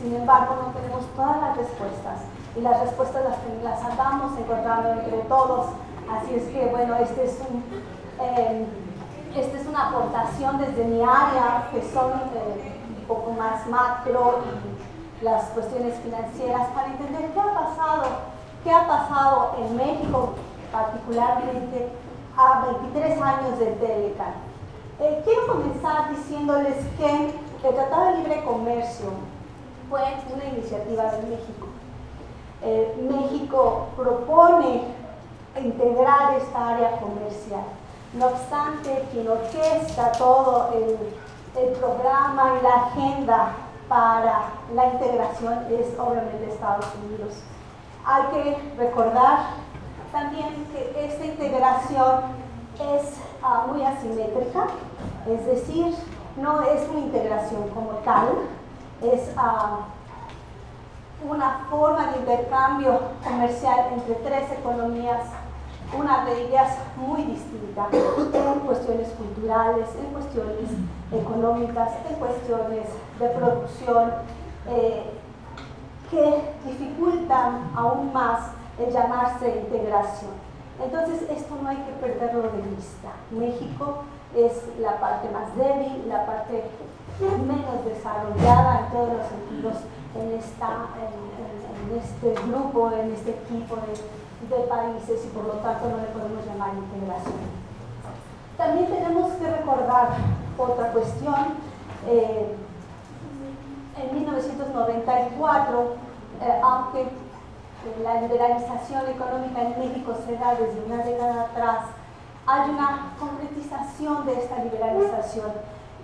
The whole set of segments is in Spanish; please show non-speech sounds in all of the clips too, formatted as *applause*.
Sin embargo, no tenemos todas las respuestas y las respuestas las, las andamos encontrando entre todos. Así es que, bueno, este es un, eh, esta es una aportación desde mi área, que son eh, un poco más macro y las cuestiones financieras, para entender qué ha pasado, qué ha pasado en México, particularmente a 23 años del Telecan. Eh, quiero comenzar diciéndoles que el Tratado de Libre Comercio fue una iniciativa de México eh, México propone integrar esta área comercial. No obstante, quien orquesta todo el, el programa y la agenda para la integración es obviamente Estados Unidos. Hay que recordar también que esta integración es uh, muy asimétrica, es decir, no es una integración como tal, es uh, una forma de intercambio comercial entre tres economías, una de ellas muy distinta en cuestiones culturales, en cuestiones económicas, en cuestiones de producción, eh, que dificultan aún más el llamarse integración. Entonces esto no hay que perderlo de vista. México es la parte más débil, la parte menos desarrollada en todos los sentidos en, esta, en, este grupo, en este equipo de, de, países y por lo tanto no le podemos llamar integración. También tenemos que recordar otra cuestión. Eh, en 1994, eh, aunque la liberalización económica en México se da desde una década atrás, hay una concretización de esta liberalización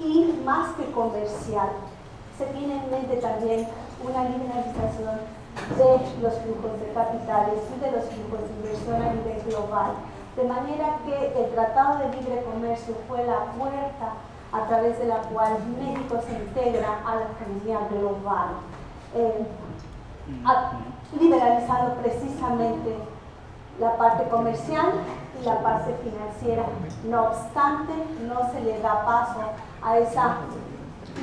y más que comercial, se tiene en mente también una liberalización de los flujos de capitales y de los flujos de inversión a nivel global. De manera que el Tratado de Libre Comercio fue la puerta a través de la cual México se integra a la economía global. Eh, ha precisamente la parte comercial y la parte financiera. No obstante, no se le da paso a esa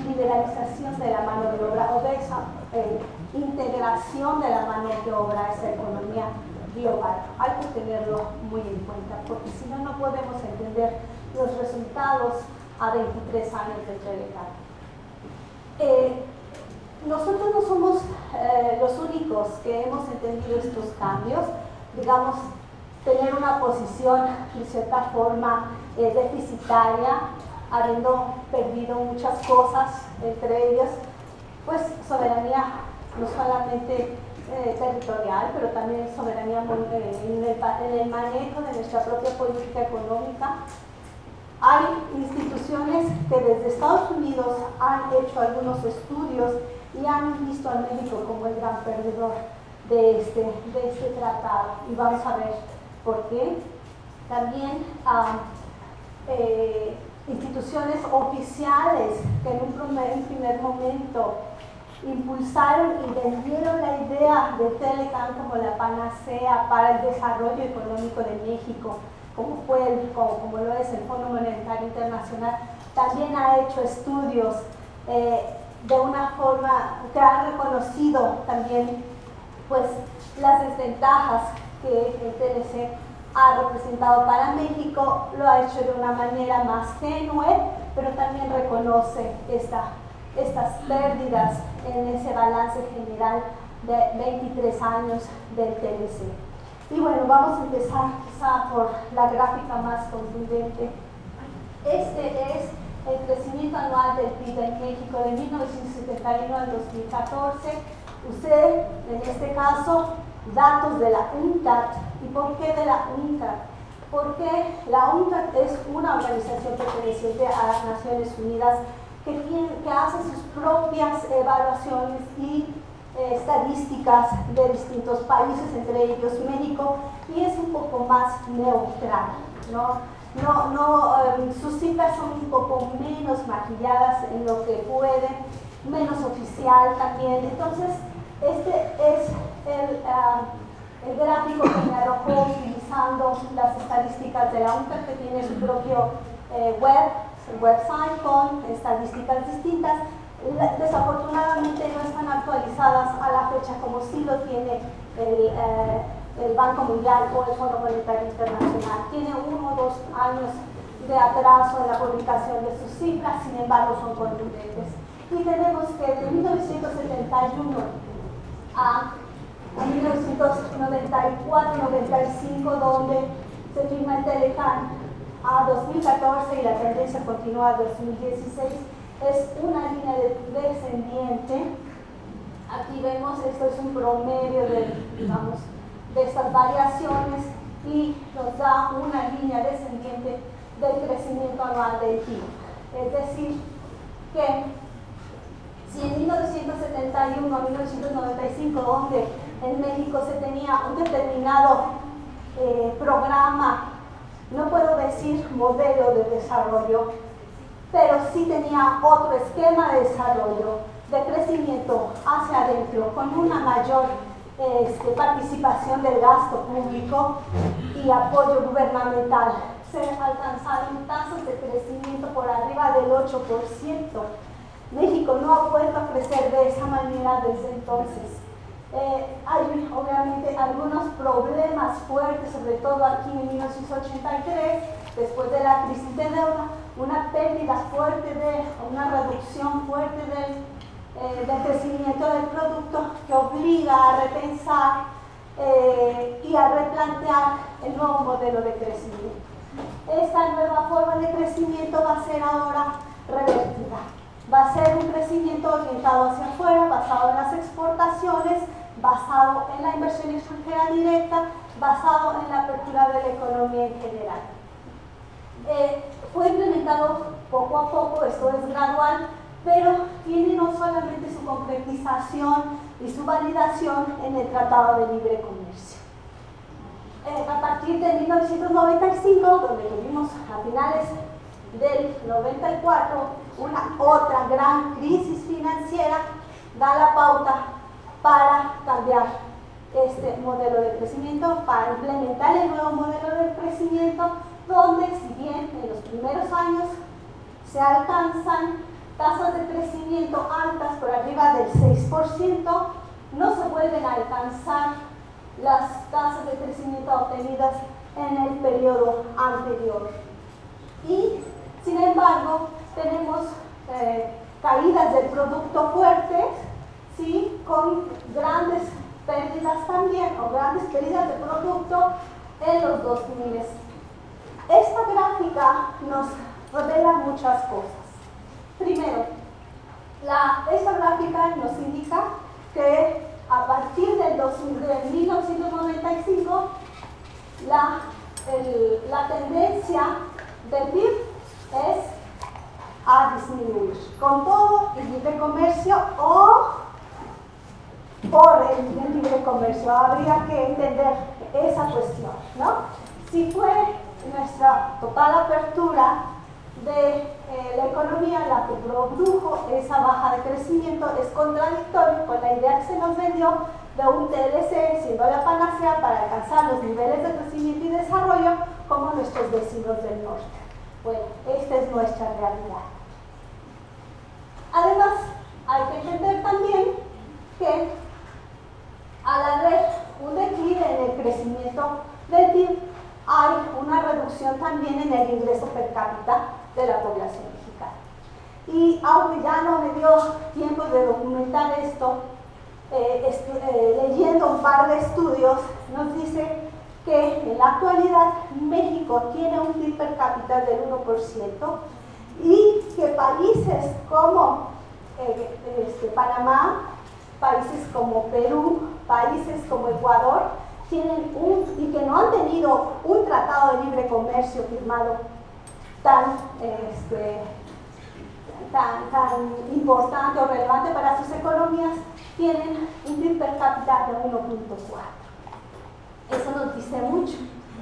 liberalización de la mano de obra o de esa eh, integración de la mano de obra a esa economía global. Hay que tenerlo muy en cuenta porque si no, no podemos entender los resultados a 23 años de Telecan. Eh, nosotros no somos eh, los únicos que hemos entendido estos cambios. Digamos, tener una posición de cierta forma deficitaria habiendo perdido muchas cosas, entre ellas, pues soberanía no solamente eh, territorial, pero también soberanía eh, en, el, en el manejo de nuestra propia política económica. Hay instituciones que desde Estados Unidos han hecho algunos estudios y han visto a México como el gran perdedor de este, de este tratado. Y vamos a ver por qué. También ah, eh, instituciones oficiales que en un primer, momento impulsaron y vendieron la idea de Telecan como la panacea para el desarrollo económico de México, como, fue el, como, lo es el Fondo Monetario Internacional, también ha hecho estudios eh, de una forma que ha reconocido también pues, las desventajas que el TLC ha representado para México, lo ha hecho de una manera más tenue, pero también reconoce esta, estas pérdidas en ese balance general de 23 años del TLC. Y bueno, vamos a empezar quizá por la gráfica más contundente. Este es el crecimiento anual del PIB en México de 1971 al 2014. Usted, en este caso, datos de la UNCTAD. ¿Y por qué de la UNCTAD? porque la UNCTAD es una organización perteneciente a las Naciones Unidas que, que hace sus propias evaluaciones y eh, estadísticas de distintos países, entre ellos México, y es un poco más neutral. ¿no? No, no, em, sus cifras son un poco menos maquilladas en lo que puede, menos oficial también. Entonces, este es el, el gráfico que me arrojó utilizando las estadísticas de la UNCTAD, que tiene su propio eh, web, su website con estadísticas distintas. Desafortunadamente no están actualizadas a la fecha como sí lo tiene el, eh, el Banco Mundial o el Fondo Monetario Internacional. Tiene uno o dos años de atraso en la publicación de sus cifras, sin embargo son contundentes. Y tenemos que de 1971 a 1994-95, donde se firma el Telecan, a 2014 y la tendencia continúa a 2016, es una línea descendiente. Aquí vemos, esto es un promedio de estas variaciones y nos da una línea descendiente del crecimiento anual del PIB. Es decir, que si en 1971 a 1995, donde en México se tenía un determinado eh, programa, no puedo decir modelo de desarrollo, pero sí tenía otro esquema de desarrollo, de crecimiento hacia adentro, con una mayor este, participación del gasto público y apoyo gubernamental. Se alcanzaron tasas de crecimiento por arriba del 8%. México no ha vuelto a crecer de esa manera desde entonces. Eh, hay obviamente algunos problemas fuertes, sobre todo aquí en 1983, después de la crisis de deuda, una pérdida fuerte de, una reducción fuerte del, eh, del crecimiento del producto que obliga a repensar eh, y a replantear el nuevo modelo de crecimiento. Esta nueva forma de crecimiento va a ser ahora revertida. Va a ser un crecimiento orientado hacia afuera, basado en las exportaciones, basado en la inversión extranjera directa, basado en la apertura de la economía en general. Eh, fue implementado poco a poco, esto es gradual, pero tiene no solamente su concretización y su validación en el Tratado de Libre Comercio. Eh, a partir de 1995, donde tuvimos a finales del 94 una otra gran crisis financiera, da la pauta para cambiar este modelo de crecimiento, para implementar el nuevo modelo de crecimiento, donde si bien en los primeros años se alcanzan tasas de crecimiento altas por arriba del 6%, no se vuelven a alcanzar las tasas de crecimiento obtenidas en el periodo anterior. Y, sin embargo, tenemos eh, caídas del producto fuertes, ¿sí? Con grandes pérdidas también, o grandes pérdidas de producto en los 2000. Esta gráfica nos revela muchas cosas. Primero, la, esta gráfica nos indica que a partir del de 1995 la, la tendencia del PIB es a disminuir con todo el libre comercio o por el, libre comercio. Habría que entender esa cuestión, ¿no? Si fue nuestra total apertura de eh, la economía la que produjo esa baja de crecimiento es contradictorio con la idea que se nos vendió de un TLC siendo la panacea para alcanzar los niveles de crecimiento y desarrollo como nuestros vecinos del norte. Bueno, esta es nuestra realidad. Además, hay que entender también que al haber un declive en el crecimiento del PIB, hay una reducción también en el ingreso per cápita de la población mexicana. Y aunque ya no me dio tiempo de documentar esto, eh, eh, leyendo un par de estudios, nos dice que en la actualidad México tiene un PIB per cápita del 1% y que países como eh, este, Panamá, países como Perú, países como Ecuador, tienen un, y que no han tenido un tratado de libre comercio firmado tan, este, tan, tan importante o relevante para sus economías, tienen un PIB per cápita de 1.4. Eso nos dice mucho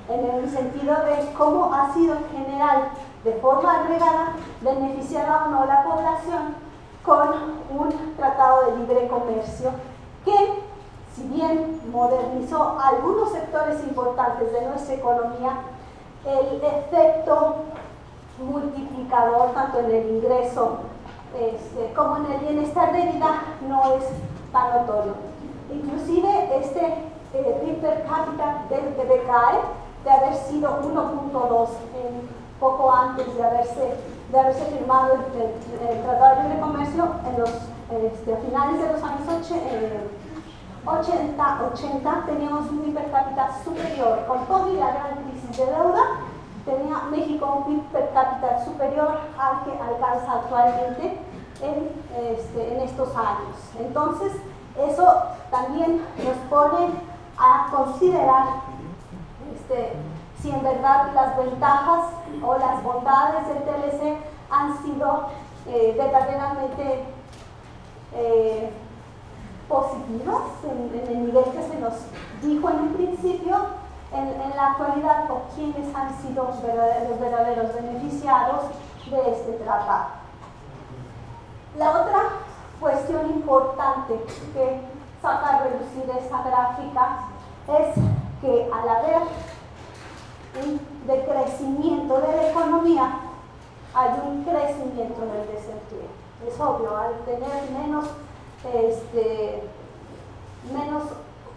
en el sentido de cómo ha sido en general, de forma agregada, beneficiada o no la población con un tratado de libre comercio que, si bien modernizó algunos sectores importantes de nuestra economía, el efecto multiplicador tanto en el ingreso este, como en el bienestar de vida no es tan notorio. Inclusive este eh, per cápita de, decae de haber sido 1.2 poco antes de haberse, de haberse firmado el, Tratado de Libre Comercio este, a finales de los años 80, 80 teníamos un PIB per cápita superior, con todo y la gran crisis de deuda, tenía México un PIB per cápita superior al que alcanza actualmente en, este, en estos años. Entonces, eso también nos pone a considerar este, si en verdad las ventajas o las bondades del TLC han sido eh, verdaderamente eh, positivas en, el nivel que se nos dijo en un principio, en, la actualidad, o quiénes han sido los verdaderos beneficiados de este tratado. La otra cuestión importante que saca a reducir esta gráfica es que al haber un decrecimiento de la economía, hay un crecimiento del desempleo. Es obvio, al tener menos, este, menos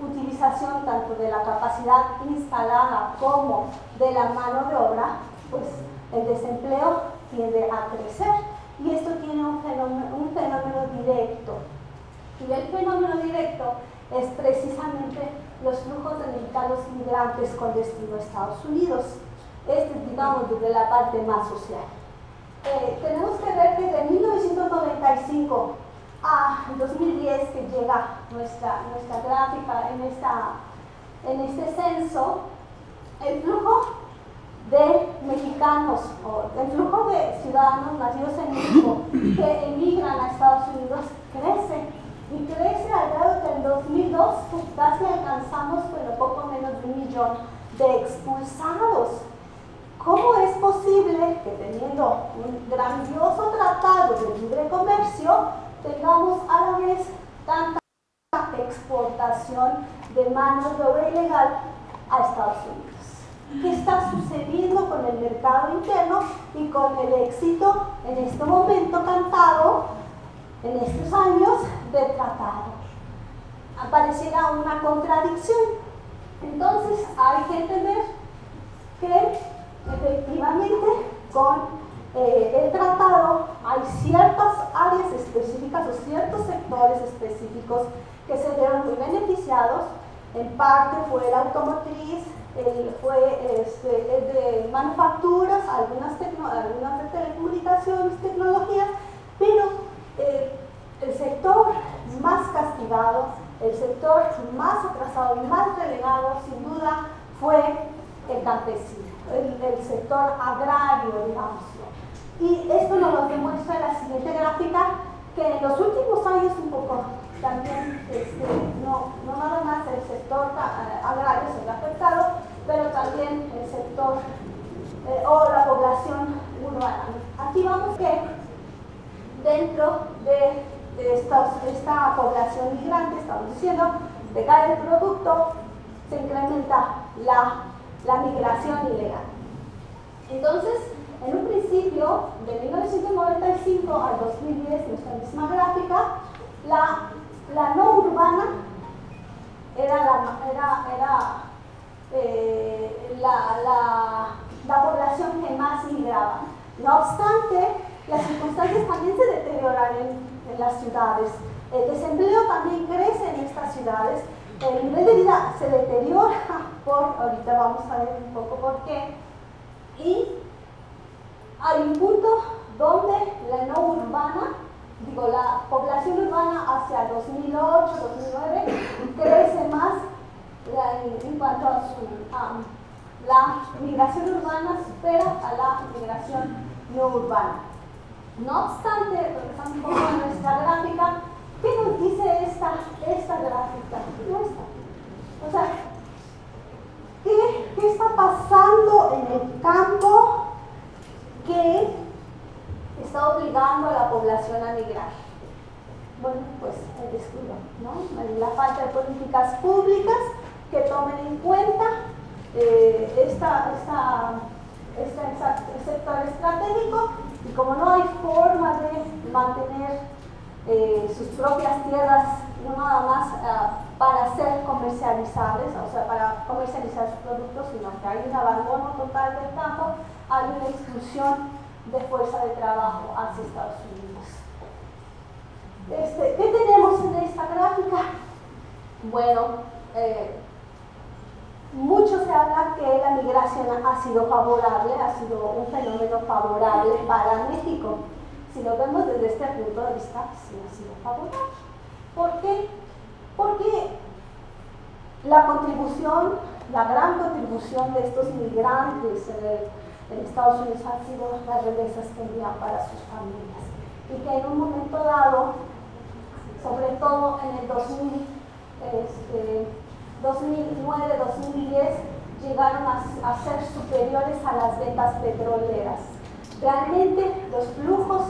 utilización tanto de la capacidad instalada como de la mano de obra, pues el desempleo tiende a crecer y esto tiene un fenómeno, directo. Y el fenómeno directo es precisamente los flujos de mexicanos inmigrantes con destino a Estados Unidos. Este es, digamos, desde la parte más social. Eh, tenemos que ver que de 1995 a 2010, que llega nuestra, nuestra gráfica en, esta, en este censo, el flujo de mexicanos o el flujo de ciudadanos nacidos en México *coughs* que emigran a Estados Unidos crece y crece al grado que en 2002 casi alcanzamos bueno, poco menos de un millón de expulsados. ¿Cómo es posible que teniendo un grandioso tratado de libre comercio tengamos a la vez tanta exportación de mano de obra ilegal a Estados Unidos? ¿Qué está sucediendo con el mercado interno y con el éxito en este momento cantado en estos años de tratado. Apareciera una contradicción. Entonces hay que entender que efectivamente con eh, el tratado hay ciertas áreas específicas o ciertos sectores específicos que se vieron muy beneficiados. En parte fue el automotriz, fue este, de manufacturas, algunas, algunas de telecomunicaciones, tecnologías, pero eh, el sector más castigado, el sector más atrasado y más relegado, sin duda, fue el campesino, el, sector agrario, digamos. Y esto nos lo demuestra la siguiente gráfica, que en los últimos años un poco también, este, no, no nada más el sector eh, agrario se ha afectado, pero también el sector eh, o la población urbana. Aquí vamos que dentro de, esta población migrante, estamos diciendo, decae el producto, se incrementa la, migración ilegal. Entonces, en un principio, de 1995 al 2010, nuestra misma gráfica, la, no urbana era la, eh, la población que más migraba. No obstante, las circunstancias también se deterioran en, las ciudades. El desempleo también crece en estas ciudades. El nivel de vida se deteriora *laughs* por, ahorita vamos a ver un poco por qué. Y hay un punto donde la no urbana, digo, la población urbana hacia 2008, 2009 crece más en, migración urbana supera a la migración no urbana. No obstante, regresando un poco a nuestra gráfica, ¿qué nos dice esta, esta gráfica? O sea, ¿qué, ¿qué está pasando en el campo que está obligando a la población a migrar? Bueno, pues el descuido, ¿no? La falta de políticas públicas que tomen en cuenta eh, esta, esta, este sector estratégico y como no hay forma de mantener eh, sus propias tierras no nada más ah, para ser comercializables, o sea, para comercializar sus productos, sino que hay un abandono total del campo, hay una exclusión de fuerza de trabajo hacia Estados Unidos. Este, ¿Qué tenemos en esta gráfica? Bueno, eh, mucho se habla que la migración ha sido favorable, ha sido un fenómeno favorable para México. Si lo vemos desde este punto de vista, sí ha sido favorable. ¿Por qué? Porque la contribución, la gran contribución de estos migrantes en, Estados Unidos ha sido las remesas que envían para sus familias. Y que en un momento dado, sobre todo en el 2000, este, 2009-2010 llegaron a, ser superiores a las ventas petroleras. Realmente los flujos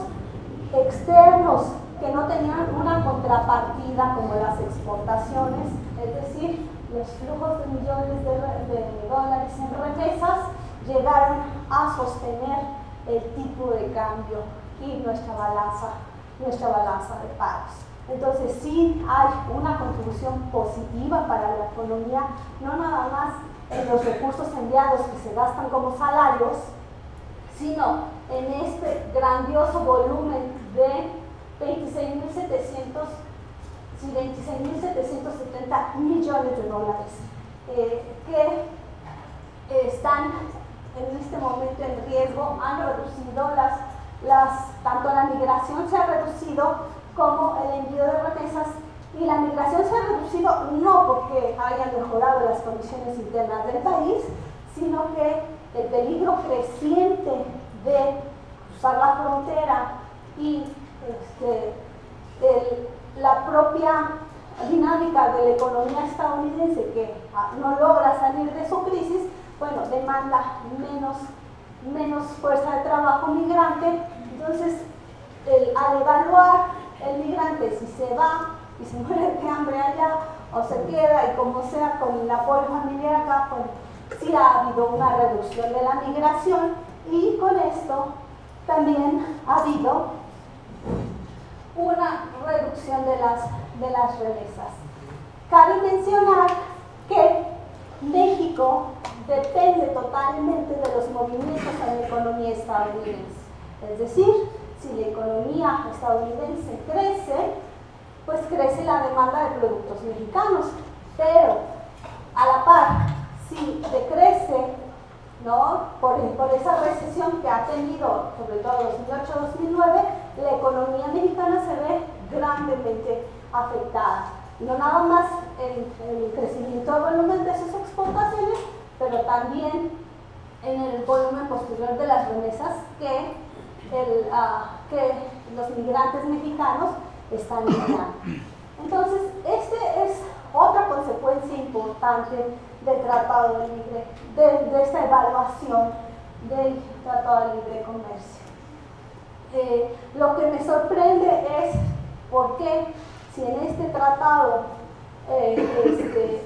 externos que no tenían una contrapartida como las exportaciones, es decir, los flujos de millones de, dólares en remesas llegaron a sostener el tipo de cambio y nuestra balanza, nuestra balanza de pagos. Entonces sí hay una contribución positiva para la economía, no nada más en los recursos enviados que se gastan como salarios, sino en este grandioso volumen de 26.700 26.770 millones de dólares eh, que están en este momento en riesgo, han reducido las, las, tanto la migración se ha reducido como el envío de remesas y la migración se ha reducido no porque hayan mejorado las condiciones internas del país, sino que el peligro creciente de cruzar la frontera y este, la propia dinámica de la economía estadounidense que ah, no logra salir de su crisis, bueno, demanda menos, menos fuerza de trabajo migrante. Entonces, al evaluar el migrante si se va y se *laughs* muere de hambre allá o se queda y como sea con el apoyo familiar acá, pues sí ha habido una reducción de la migración y con esto también ha habido una reducción de las, de las remesas. Cabe mencionar que México depende totalmente de los movimientos en la economía estadounidense. Es decir, si la economía estadounidense crece, pues crece la demanda de productos mexicanos. Pero a la par, si decrece por, esa recesión que ha tenido, sobre todo 2008-2009, la economía mexicana se ve grandemente afectada. No nada más en el crecimiento del volumen de sus exportaciones, pero también en el volumen posterior de las remesas que que los migrantes mexicanos están llegando. Entonces, esta es otra consecuencia importante del Tratado de Libre, de, esta evaluación del Tratado de Libre Comercio. Eh, lo que me sorprende es por qué, si en este tratado, eh, este,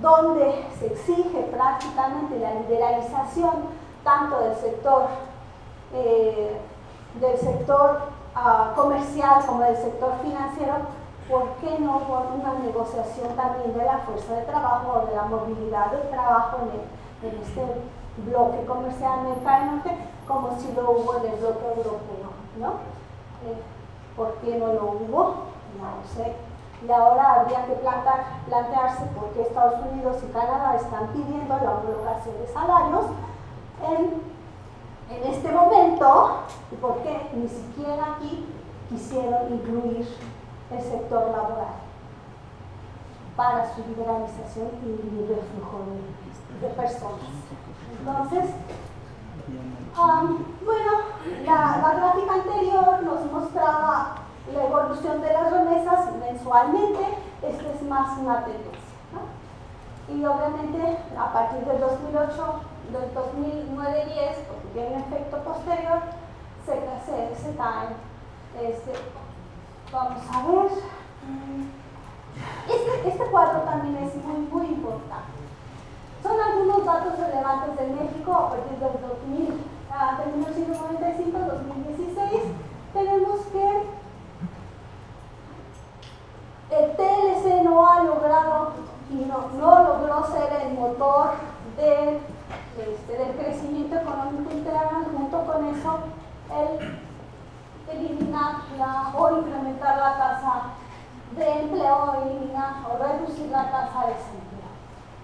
donde se exige prácticamente la liberalización tanto del sector eh, del sector uh, comercial como del sector financiero, ¿por qué no hubo una negociación también de la fuerza de trabajo o de la movilidad del trabajo en, este bloque comercial americano como si lo hubo en el bloque europeo? ¿no? Eh, ¿Por qué no lo hubo? No lo sé. Y ahora habría que plantearse por qué Estados Unidos y Canadá están pidiendo la homologación de salarios en en este momento, y por qué ni siquiera aquí quisieron incluir el sector laboral. para su liberalización y libre flujo de, personas. Entonces, bueno, la, gráfica anterior nos mostraba la evolución de las remesas mensualmente, esta es más una tendencia. Y obviamente a partir del 2008, del 2009-10, porque tiene un efecto posterior, se, se, se. Este, vamos a ver. Este, este cuadro también es muy, muy importante. Son algunos datos relevantes de México a partir del 2000, ah, de 1995 2016. Tenemos que el TLC no ha logrado y no, no logró ser el motor de, este, del crecimiento económico interno, junto con eso el o incrementar la tasa de empleo, eliminar o reducir la tasa de desempleo.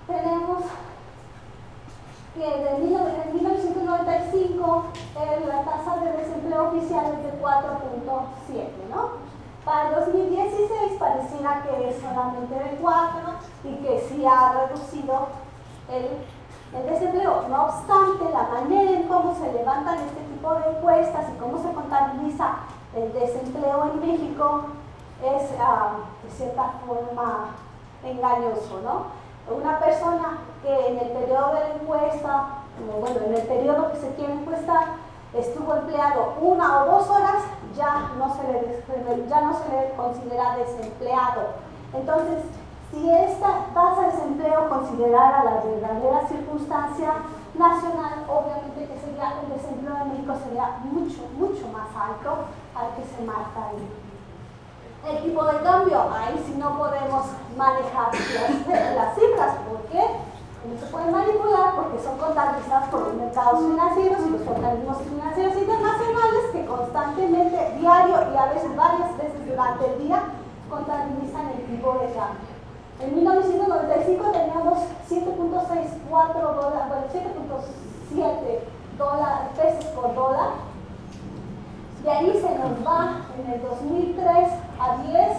Tenemos que de 1995 la tasa de desempleo oficial es de 4.7, ¿no? Para el 2016 pareciera que es solamente de 4 y que sí ha reducido el, el desempleo. No obstante, la manera en cómo se levantan este tipo de encuestas y cómo se contabiliza el desempleo en México es ah, de cierta forma engañoso, ¿no? Una persona que en el periodo de la encuesta, bueno, en el periodo que se quiere encuestar, estuvo empleado una o dos horas, ya no se le, ya no se considera desempleado. Entonces, si esta tasa de desempleo considerara la verdadera circunstancia nacional, obviamente que sería el desempleo de México sería mucho, mucho más alto al que se marca ahí. El tipo de cambio, ahí sí no podemos manejar las, cifras, ¿por qué? No se pueden manipular porque son contabilizadas por los mercados financieros y los organismos financieros internacionales que constantemente, diario y a veces varias veces durante el día, contabilizan el tipo de cambio. En 1995 teníamos 7.64 dólares, bueno, 7.7 pesos por dólar. De ahí se nos va en el 2003 a 10.3.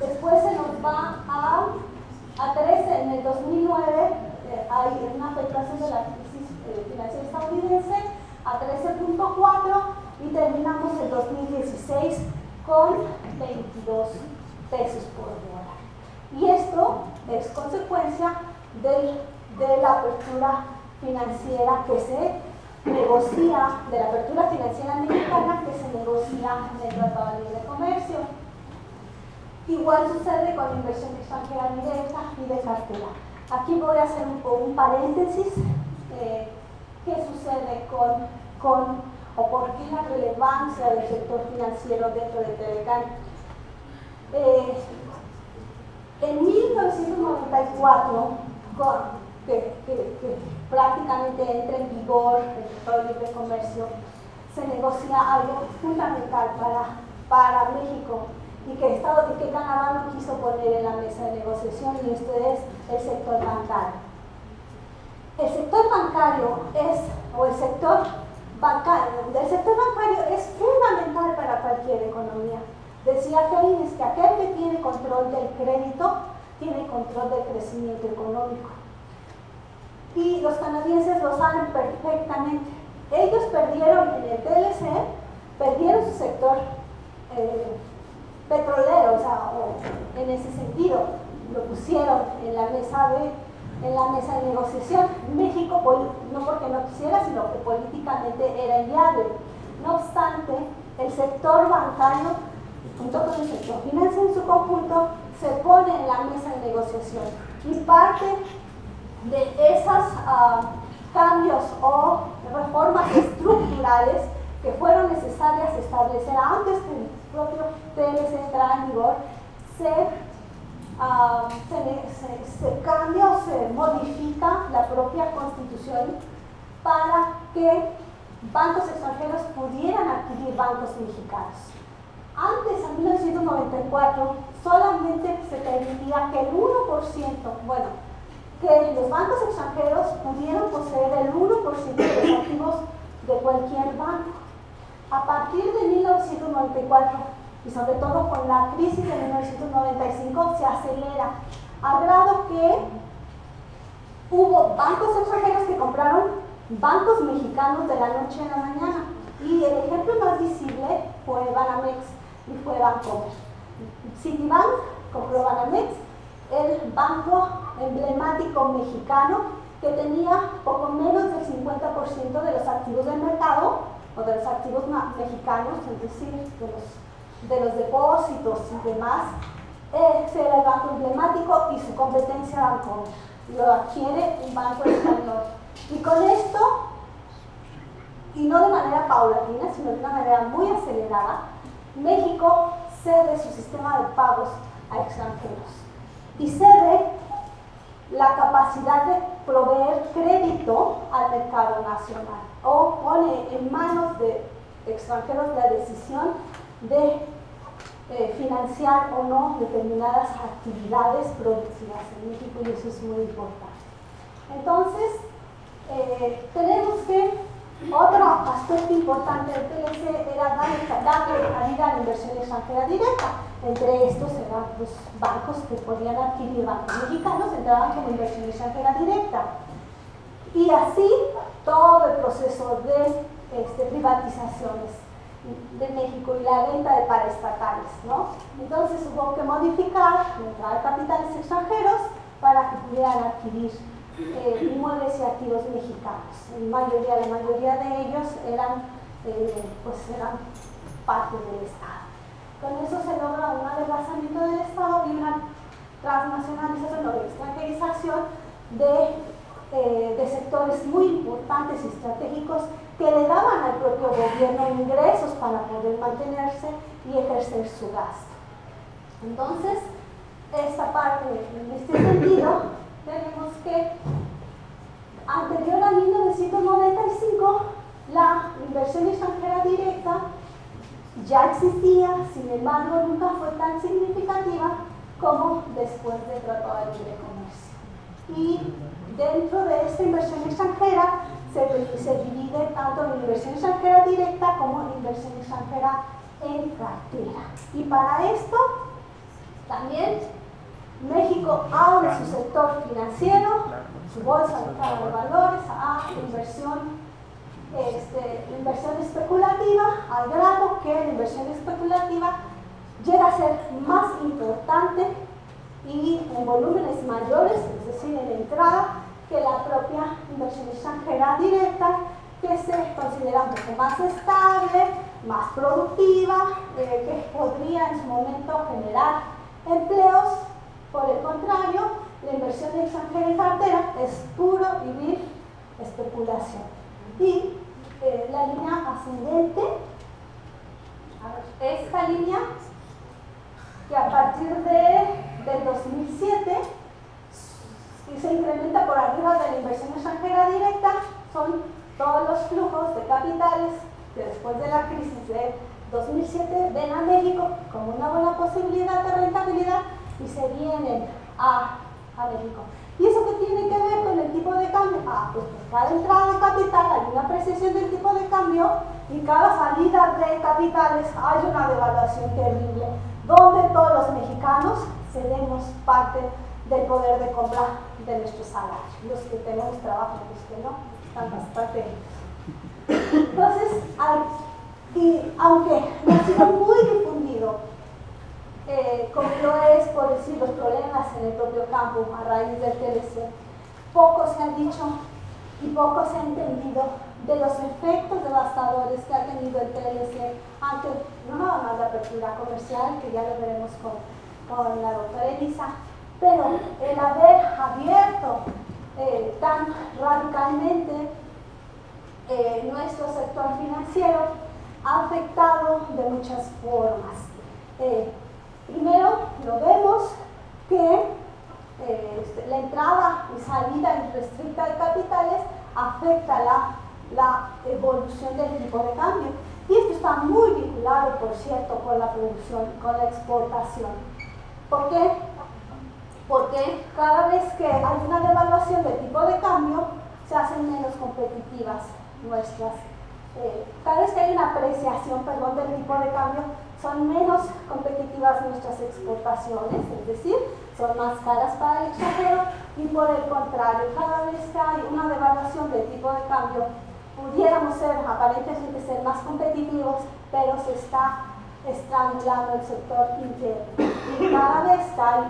Después se nos va a, a 13 en el 2009. Eh, hay una afectación de la crisis eh, financiera estadounidense a 13.4 y terminamos el 2016 con 22 pesos por dólar. Y esto es consecuencia de la apertura financiera que se negocia, de la apertura financiera mexicana que se negocia en el Tratado de Libre Comercio. Igual sucede con la inversión extranjera directa y de cartera. Aquí voy a hacer un, paréntesis. Eh, ¿Qué sucede con, con, o por qué la relevancia del sector financiero dentro de Telecan? Eh, en 1994, que, prácticamente entra en vigor el Tratado de Libre Comercio, se negocia algo fundamental para, para México y que, Estado, que Canadá no quiso poner en la mesa de negociación y esto es el sector bancario. El sector bancario es, o el sector bancario, el sector bancario es fundamental para cualquier economía. Decía Keynes que aquel que tiene control del crédito tiene control del crecimiento económico. Y los canadienses lo saben perfectamente. Ellos perdieron en el TLC, perdieron su sector eh, petrolero, o sea, en ese sentido, lo pusieron en la mesa de, en la mesa de negociación. México, no porque no quisiera, sino que políticamente era inviable. No obstante, el sector bancario junto con el sector financiero en su conjunto, se pone en la mesa de negociación. Y parte de esos ah, cambios o reformas estructurales que fueron necesarias establecer antes que el propio TLC entrara en vigor, ah, se, se, cambia o se modifica la propia constitución para que bancos extranjeros pudieran adquirir bancos mexicanos. Antes, en 1994, solamente se permitía que el 1%, bueno, que los bancos extranjeros pudieran poseer el 1% de los activos de cualquier banco. A partir de 1994, y sobre todo con la crisis de 1995 se acelera, al grado que hubo bancos extranjeros que compraron bancos mexicanos de la noche a la mañana. Y el ejemplo más visible fue Banamex y fue Bancomer. Citibank compró Banamex, el banco emblemático mexicano que tenía poco menos del 50% de los activos del mercado o de los activos mexicanos, es decir, de los, de los depósitos y demás. Ese era el banco emblemático y su competencia Bancomer. Lo adquiere un banco español. Y con esto, y no de manera paulatina, sino de una manera muy acelerada, México cede su sistema de pagos a extranjeros y cede la capacidad de proveer crédito al mercado nacional o pone en manos de extranjeros la decisión de eh, financiar o no determinadas actividades productivas en México y eso es muy importante. Entonces, eh, tenemos que otro aspecto importante del TLC era darle, darle a la inversión extranjera directa. Entre estos eran los bancos que podían adquirir bancos mexicanos, entraban como inversión extranjera directa. Y así todo el proceso de este, privatizaciones de México y la venta de paraestatales, ¿no? Entonces hubo que modificar la entrada de capitales extranjeros para que pudieran adquirir eh, inmuebles y activos mexicanos. La mayoría de ellos eran, eh, pues eran parte del Estado. Con eso se logra un adelgazamiento del Estado y una transnacionalización o extranjerización de, eh, de sectores muy importantes y estratégicos que le daban al propio gobierno ingresos para poder mantenerse y ejercer su gasto. Entonces, esta parte, en este sentido, *coughs* tenemos que anterior a 1995 la inversión extranjera directa ya existía, sin embargo nunca fue tan significativa como después del Tratado de Libre Comercio. Y dentro de esta inversión extranjera se, se divide tanto en inversión extranjera directa como en inversión extranjera en cartera. Y para esto también México abre su sector financiero, su bolsa de valores a inversión, este, inversión especulativa, al grado que la inversión especulativa llega a ser más importante y en volúmenes mayores, es decir, en entrada, que la propia inversión extranjera directa, que se considera un poco más estable, más productiva, eh, que podría en su momento generar empleos por el contrario, la inversión extranjera en cartera es puro vivir especulación. Y la línea ascendente, esta línea, que a partir de, del 2007 se incrementa por arriba de la inversión extranjera directa, son todos los flujos de capitales que después de la crisis de 2007 ven a México como una buena posibilidad de rentabilidad y se vienen a, a México. ¿Y eso qué tiene que ver con el Ah, pues cada entrada de capital hay una apreciación del tipo de cambio y cada salida de capitales hay una devaluación terrible, donde todos los mexicanos cedemos parte del poder de compra de nuestros salarios. Los que tenemos trabajo, los que no, están bastante. Entonces, y aunque no ha sido muy difundido eh, como lo es, por decir, los problemas en el propio campo a raíz del TLC. Poco se ha dicho y poco se ha entendido de los efectos devastadores que ha tenido el TLC ante no nada más la apertura comercial, que ya lo veremos con, con la doctora Elisa, pero el haber abierto eh, tan radicalmente eh, nuestro sector financiero ha afectado de muchas formas. Primero, lo vemos que eh, entrada y salida irrestricta de capitales afecta la, evolución del tipo de cambio. Y esto está muy vinculado, por cierto, con la producción, con la exportación. ¿Por qué? Porque cada vez que hay una devaluación del tipo de cambio, se hacen menos competitivas nuestras. Eh, cada vez que hay una apreciación, perdón, del tipo de cambio, son menos competitivas nuestras exportaciones, es decir, son más caras para el extranjero y por el contrario, cada vez que hay una devaluación del tipo de cambio, pudiéramos ser aparentemente ser más competitivos, pero se está estrangulando el sector interno. Y cada vez que hay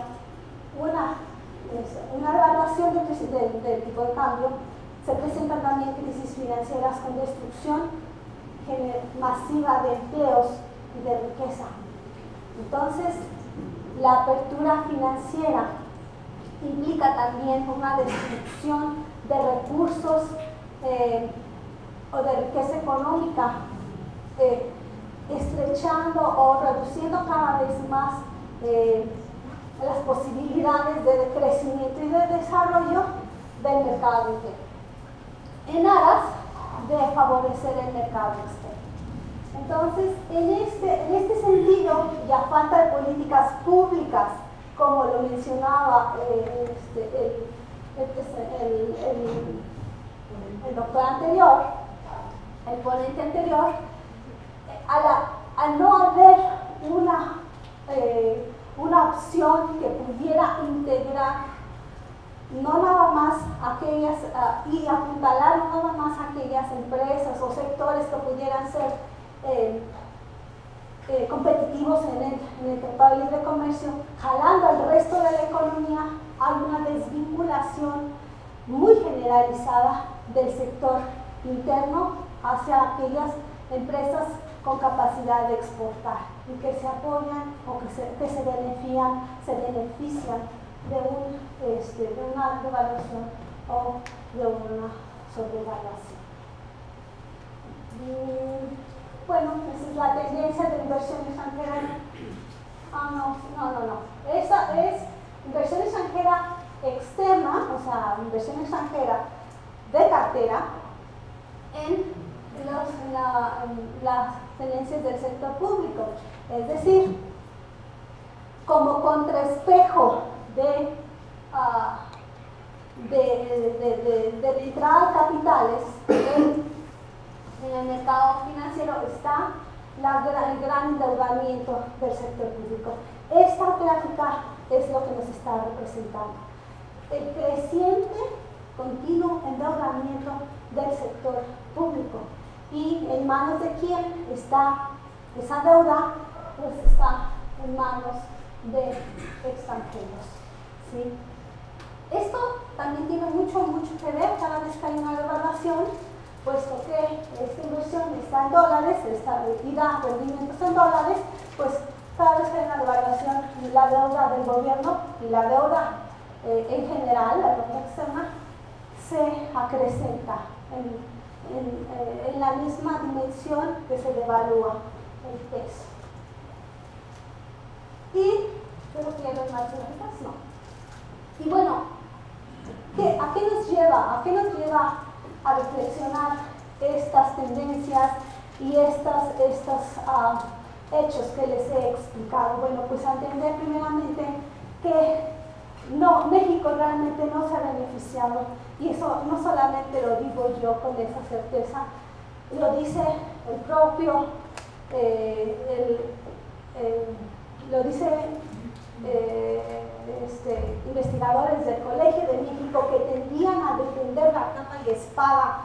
una, una devaluación del, del tipo de cambio, se presentan también crisis financieras con destrucción masiva de empleos y de riqueza. Entonces, la apertura financiera implica también una destrucción de recursos eh, o de riqueza económica, eh, estrechando o reduciendo cada vez más eh, las posibilidades de crecimiento y de desarrollo del mercado interno, en aras de favorecer el mercado externo. Entonces, en este, en este sentido, ya falta de políticas públicas, como lo mencionaba eh, este, el, doctor anterior, el ponente anterior, al no haber una, eh, una opción que pudiera integrar no nada más aquellas, ah, y apuntalar nada más aquellas empresas o sectores que pudieran ser eh, eh, competitivos en el, en el Tratado de Libre Comercio, jalando al resto de la economía, hay una desvinculación muy generalizada del sector interno hacia aquellas empresas con capacidad de exportar y que se apoyan o que se, que se benefician, se benefician de, un, este, de una devaluación o de una sobrevaluación. Bueno, esa es la tendencia de inversión extranjera. Ah, no, no, no, no. Esa es inversión extranjera externa, o sea, inversión extranjera de cartera en, las tendencias del sector público. Es decir, como contraespejo de, uh, de, de, de, de, entrada de capitales en el mercado financiero está el gran endeudamiento del sector público. Esta gráfica es lo que nos está representando. El creciente, continuo endeudamiento del sector público. ¿Y en manos de quién está esa deuda? Pues está en manos de extranjeros. ¿sí? Esto también tiene mucho, mucho que ver cada vez que hay una devaluación puesto que esta inversión está en dólares y da rendimientos en dólares, pues cada vez que hay una devaluación, la deuda del gobierno y la deuda eh, en general, la deuda externa, se acrecenta en, en, eh, en, la misma dimensión que se devalúa el peso. Y, pero quiero más gráficas, no. Y bueno, ¿qué, ¿a qué nos lleva? ¿A qué nos lleva a reflexionar estas tendencias y estos estos, uh, hechos que les he explicado. Bueno, pues a entender primeramente que no, México realmente no se ha beneficiado y eso no solamente lo digo yo con esa certeza, lo dice el propio, eh, el, el, lo dice eh, este, investigadores del Colegio de México que tendían a defender la cama y espada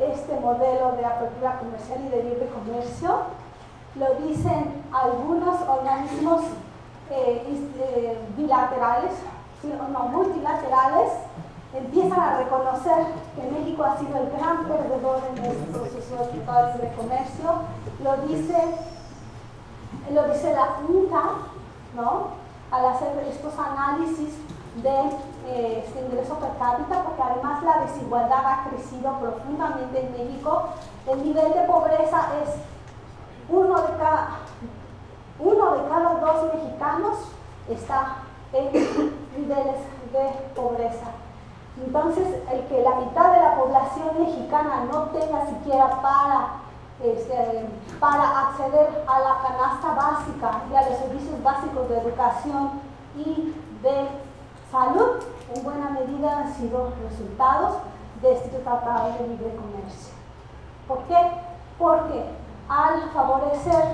este modelo de apertura comercial y de libre comercio. Lo dicen algunos organismos eh, eh, bilaterales, no multilaterales, empiezan a reconocer que México ha sido el gran perdedor en este proceso de libre comercio. Lo dice, lo dice la UNCA, ¿no? Al hacer estos análisis de eh, este ingreso per cápita, porque además la desigualdad ha crecido profundamente en México. El nivel de pobreza es uno de cada, uno de cada dos mexicanos está en niveles de pobreza. Entonces, el que la mitad de la población mexicana no tenga siquiera para este, para acceder a la canasta básica y a los servicios básicos de educación y de salud, en buena medida han sido resultados de este tratado de libre comercio. ¿Por qué? Porque al favorecer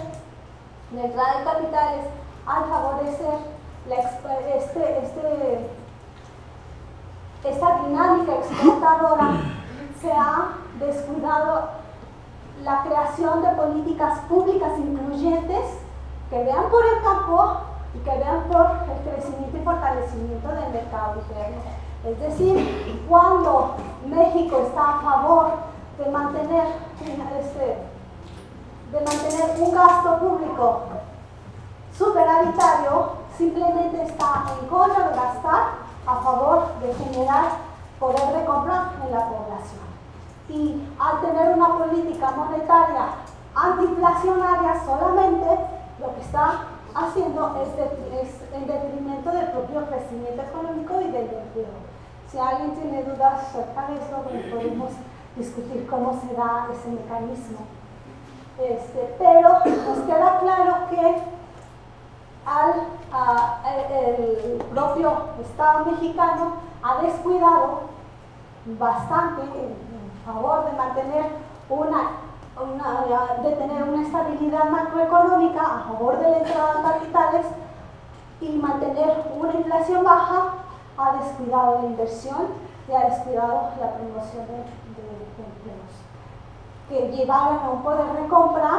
la entrada de capitales al favorecer este, este, esta dinámica exportadora se ha descuidado la creación de políticas públicas incluyentes que vean por el campo y que vean por el crecimiento y fortalecimiento del mercado interno. Es decir, cuando México está a favor de mantener, este, de mantener un gasto público superavitario, simplemente está en contra de gastar a favor de generar poder de compra en la población. Y al tener una política monetaria antiinflacionaria solamente, lo que está haciendo es, en detrimento del propio crecimiento económico y del empleo. Si alguien tiene dudas acerca de eso, podemos discutir cómo se da ese mecanismo. Este, pero nos queda claro que al, el propio Estado mexicano ha descuidado bastante favor de mantener una de tener una estabilidad macroeconómica a favor de la entrada de capitales y mantener una inflación baja, ha descuidado la inversión y ha descuidado la promoción de, empleos, que llevaron a un poder de compra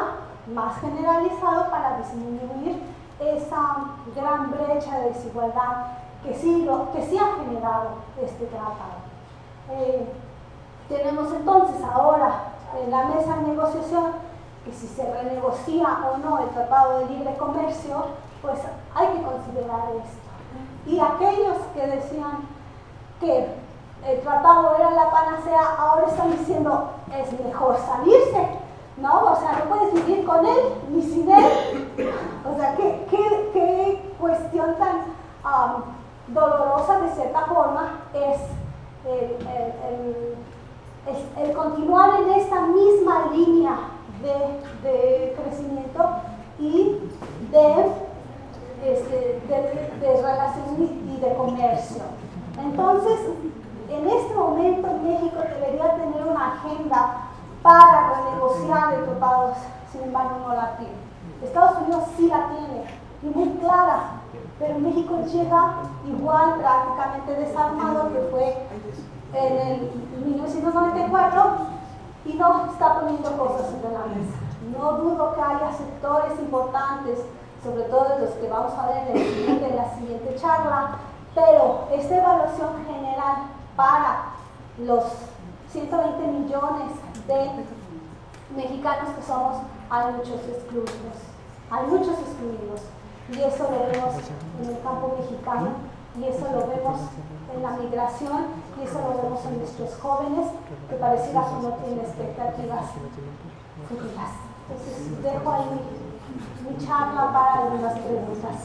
más generalizado para disminuir esa gran brecha de desigualdad que sí, que sí ha generado este tratado. Eh, tenemos entonces ahora en la mesa de negociación que si se renegocia o no el Tratado de Libre Comercio, pues hay que considerar esto. Y aquellos que decían que el tratado era la panacea, ahora están diciendo es mejor salirse, ¿no? O sea, no puedes vivir con él ni sin él. O sea, qué, qué, cuestión tan dolorosa de cierta forma es el, continuar en esta misma línea de, crecimiento y de, este, de, relación y de comercio. Entonces, en este momento México debería tener una agenda para renegociar el tratado, sin embargo no la tiene. Estados Unidos sí la tiene, y muy clara, pero México llega igual prácticamente desarmado que fue en el 1994 y no está poniendo cosas sobre la mesa. No dudo que haya sectores importantes, sobre todo los que vamos a ver en, el en la siguiente charla, pero esta evaluación general para los 120 millones de mexicanos que somos, hay muchos excluidos, hay muchos excluidos, y eso lo vemos en el campo mexicano, y eso lo vemos en la migración y eso lo vemos en nuestros jóvenes que pareciera que no tienen expectativas futuras. Entonces dejo ahí mi, mi charla para algunas preguntas.